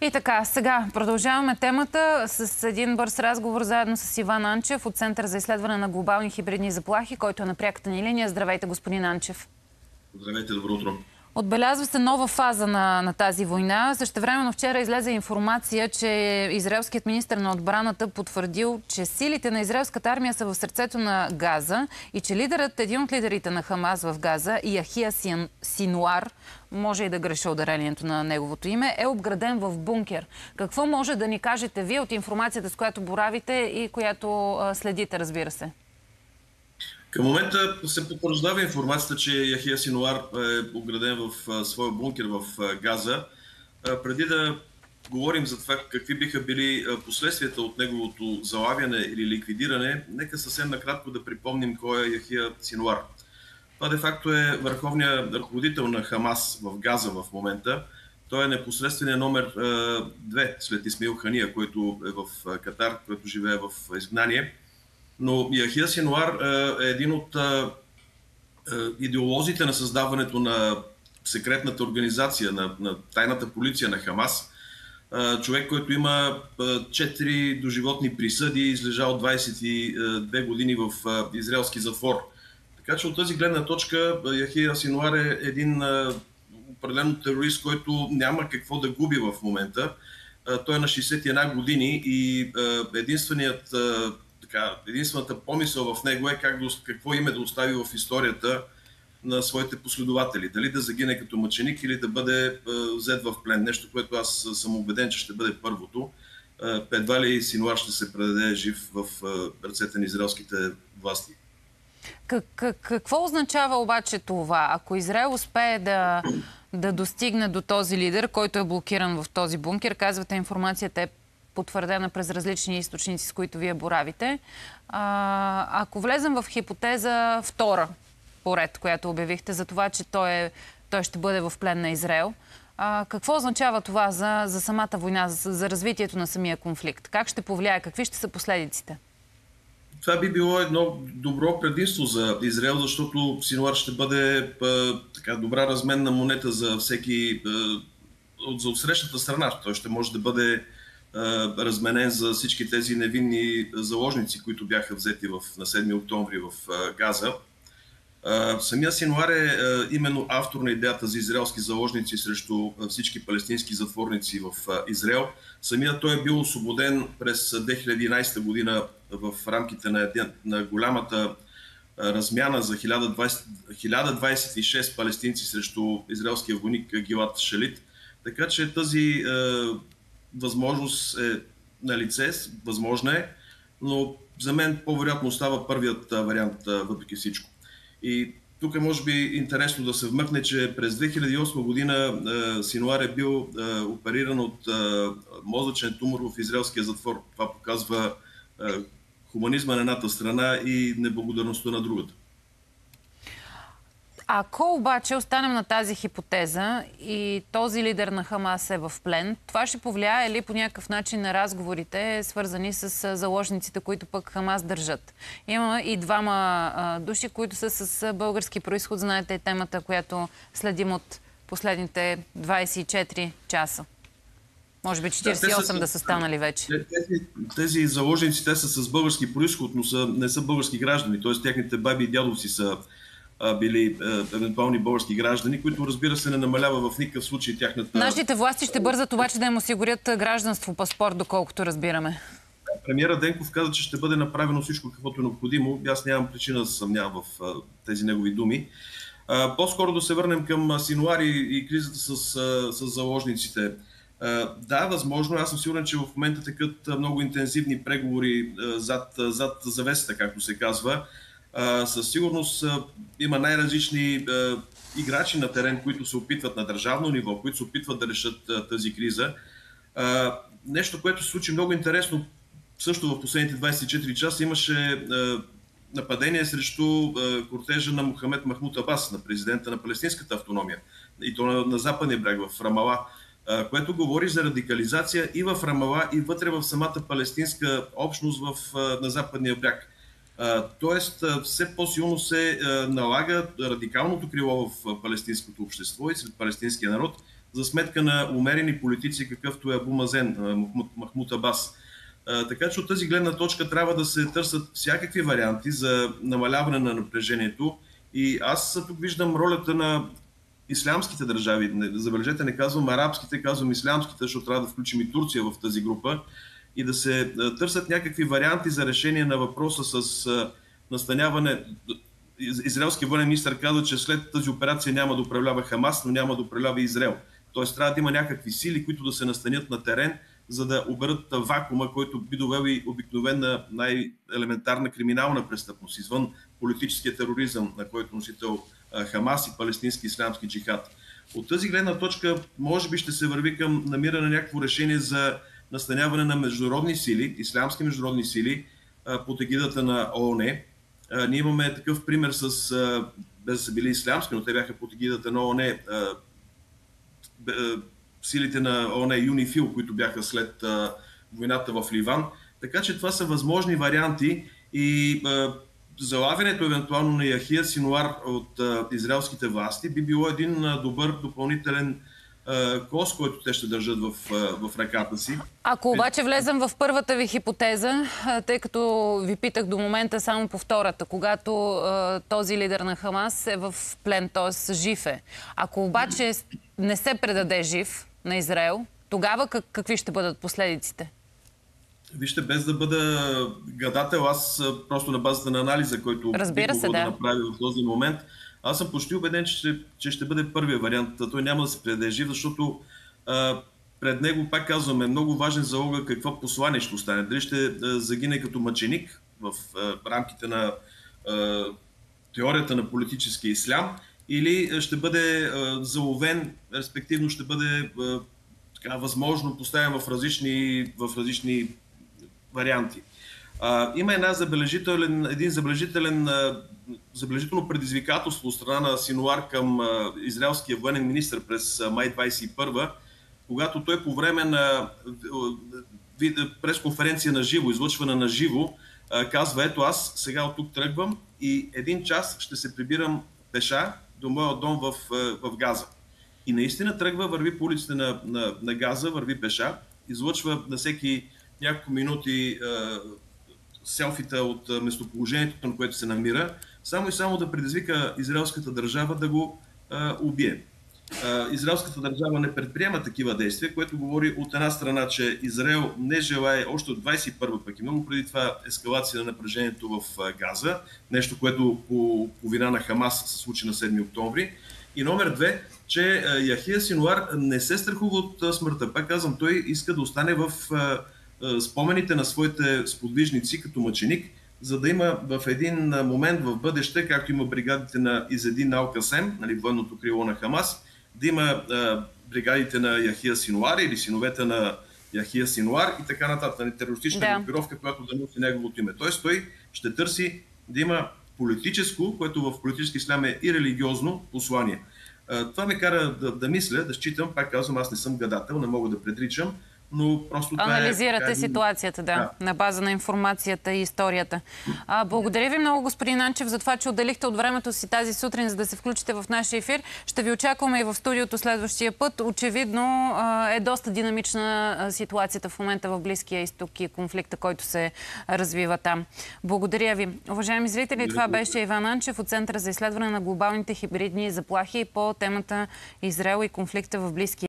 И така, сега продължаваме темата с един бърз разговор заедно с Иван Анчев от Център за изследване на глобални хибридни заплахи, който е на пряката ни линия. Здравейте, господин Анчев. Здравейте, добро утро. Отбелязва се нова фаза на, на тази война. Също времено вчера излезе информация, че израелският министр на отбраната потвърдил, че силите на израелската армия са в сърцето на Газа и че лидерът, един от лидерите на Хамас в Газа, Яхия Синуар, може и да греша ударението на неговото име, е обграден в бункер. Какво може да ни кажете вие от информацията, с която боравите и която следите, разбира се? Към момента се потвърждава информацията, че Яхия Синуар е ограден в своя бункер в Газа. Преди да говорим за това какви биха били последствията от неговото залавяне или ликвидиране, нека съвсем накратко да припомним кой е Яхия Синуар. Това де-факто е върховният ръководител на Хамас в Газа в момента. Той е непосредственият номер 2 след Исмил Хания, който е в Катар, който живее в изгнание. Но Яхия Синуар е един от идеолозите на създаването на секретната организация, на, на тайната полиция на Хамас. Човек, който има 4 доживотни присъди, излежал 22 години в израелски затвор. Така че от тази гледна точка Яхия Синуар е един определено терорист, който няма какво да губи в момента. Той е на 61 години и единственият така, единствената помисъл в него е как да, какво име да остави в историята на своите последователи. Дали да загине като мъченик или да бъде взет в плен. Нещо, което аз съм убеден, че ще бъде първото. Едва ли Синуар ще се предаде жив в ръцете на израелските власти. Как, какво означава обаче това? Ако Израел успее да, да достигне до този лидер, който е блокиран в този бункер, казвате информацията е потвърдена през различни източници, с които вие боравите. А, ако влезем в хипотеза втора поред, която обявихте за това, че той, е, той ще бъде в плен на Израел, а, какво означава това за, за самата война, за, за развитието на самия конфликт? Как ще повлияе? Какви ще са последиците? Това би било едно добро предимство за Израел, защото Синуар ще бъде а, така, добра разменна монета за всеки а, за отсрещната страна. Той ще може да бъде разменен за всички тези невинни заложници, които бяха взети в, на 7 октомври в Газа. Самия Синуар е именно автор на идеята за израелски заложници срещу всички палестински затворници в Израел. Самия той е бил освободен през 2011 година в рамките на, на голямата размяна за 1020, 1026 палестинци срещу израелския войник Гилат Шалит. Така че тази възможност е на лице, възможна е, но за мен по-вероятно остава първият вариант въпреки всичко. И тук е може би интересно да се вмъкне, че през 2008 година Синуар е бил опериран от мозъчен тумор в израелския затвор. Това показва хуманизма на едната страна и неблагодарността на другата. Ако обаче останем на тази хипотеза и този лидер на Хамас е в плен, това ще повлияе ли по някакъв начин на разговорите, свързани с заложниците, които пък Хамас държат? Има и двама души, които са с български происход. Знаете темата, която следим от последните 24 часа. Може би 48 да, са, да са станали вече. Тези, тези заложници, те са с български происход, но са, не са български граждани. Т.е. техните баби и дядовци са били евентуални български граждани, които разбира се не намалява в никакъв случай тяхната... Нашите власти ще бързат обаче да им осигурят гражданство, паспорт, доколкото разбираме. Премьера Денков каза, че ще бъде направено всичко каквото е необходимо. Аз нямам причина да се съмнявам в тези негови думи. По-скоро да се върнем към Синуари и кризата с, с заложниците. Да, възможно. Аз съм сигурен, че в момента текат много интензивни преговори зад, зад завесата, както се казва със сигурност има най-различни играчи на терен, които се опитват на държавно ниво, които се опитват да решат тази криза. Нещо, което се случи много интересно също в последните 24 часа, имаше нападение срещу кортежа на Мохамед Махмут Абас, на президента на палестинската автономия, и то на, на западния бряг, в Рамала, което говори за радикализация и в Рамала, и вътре в самата палестинска общност в, на западния бряг. Тоест, все по-силно се налага радикалното крило в палестинското общество и сред палестинския народ за сметка на умерени политици, какъвто е Абу Мазен, Махмут Абас. Така че от тази гледна точка трябва да се търсят всякакви варианти за намаляване на напрежението. И аз тук виждам ролята на ислямските държави. Забележете, не казвам арабските, казвам ислямските, защото трябва да включим и Турция в тази група. И да се търсят някакви варианти за решение на въпроса с настаняване. Израелски военен министр каза, че след тази операция няма да управлява Хамас, но няма да управлява Израел. Тоест трябва да има някакви сили, които да се настанят на терен, за да оберат вакуума, който би довел и обикновена най-елементарна криминална престъпност, извън политическия тероризъм, на който носител Хамас и палестински ислямски джихад. От тази гледна точка, може би ще се върви към намиране на някакво решение за настаняване на международни сили, ислямски международни сили, под егидата на ООН. Ние имаме такъв пример с, без да са били ислямски, но те бяха под егидата на ООН, силите на ООН Юнифил, които бяха след войната в Ливан. Така че това са възможни варианти и залавянето евентуално на Яхия Синуар от израелските власти би било един добър допълнителен кос, който те ще държат в, в ръката си. Ако обаче влезем в първата ви хипотеза, тъй като ви питах до момента само по втората, когато е, този лидер на Хамас е в плен, т.е. жив е. Ако обаче не се предаде жив на Израел, тогава как, какви ще бъдат последиците? Вижте, без да бъда гадател, аз просто на базата на анализа, който Разбира се, да. да направи в този момент, аз съм почти убеден, че ще, че ще бъде първия вариант. Той няма да се предаде жив, защото а, пред него, пак казваме, много важен залога какво послание ще остане. Дали ще а, загине като мъченик в а, рамките на а, теорията на политическия ислям, или ще бъде а, заловен, респективно ще бъде а, така, възможно поставен в различни, в различни варианти. А, има една забележителен, един забележителен, забележително предизвикателство от страна на Синуар към а, израелския военен министр през а, май 21 когато той по време на пресконференция на живо, излъчване на живо, казва, ето аз сега от тук тръгвам и един час ще се прибирам пеша до моя дом в, в Газа. И наистина тръгва, върви по улиците на, на, на Газа, върви пеша, излъчва на всеки няколко минути селфита от местоположението, на което се намира, само и само да предизвика израелската държава да го а, убие. А, израелската държава не предприема такива действия, което говори от една страна, че Израел не желая още от 21 пък и много преди това ескалация на напрежението в Газа, нещо, което по, по вина на Хамас се случи на 7 октомври. И номер две, че Яхия Синуар не се страхува от смъртта. Пак казвам, той иска да остане в спомените на своите сподвижници като мъченик, за да има в един момент в бъдеще, както има бригадите на Изедин Алкасем, нали, военното крило на Хамас, да има бригадите на Яхия Синуар или синовете на Яхия Синуар и така нататък. Нали, терористична да. групировка, която да носи неговото име. Тоест той ще търси да има политическо, което в политически ислям е и религиозно послание. Това ме кара да, да мисля, да считам, пак казвам, аз не съм гадател, не мога да предричам, но просто това Анализирате е, ситуацията, да, да, на база на информацията и историята. А, благодаря ви много, господин Анчев, за това, че отделихте от времето си тази сутрин, за да се включите в нашия ефир. Ще ви очакваме и в студиото следващия път. Очевидно е доста динамична ситуацията в момента в Близкия изток и конфликта, който се развива там. Благодаря ви. Уважаеми зрители, това беше Иван Анчев от Центъра за изследване на глобалните хибридни заплахи по темата Израел и конфликта в Близкия